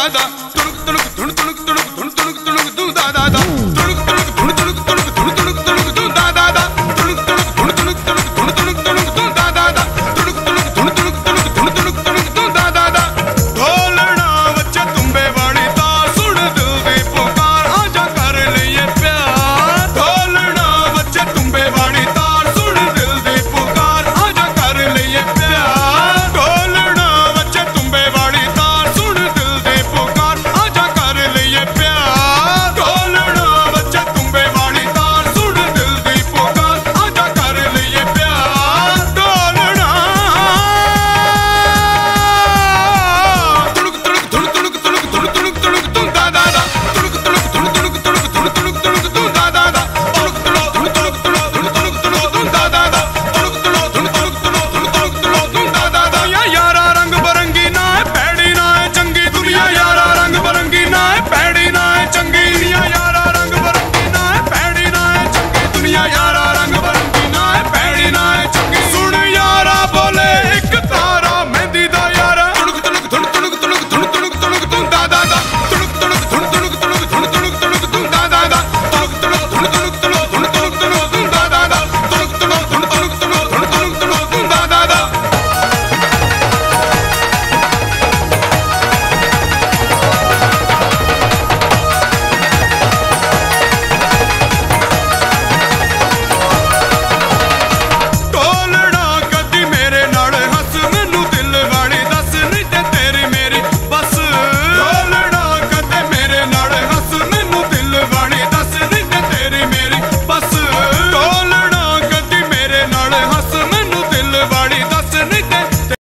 da da.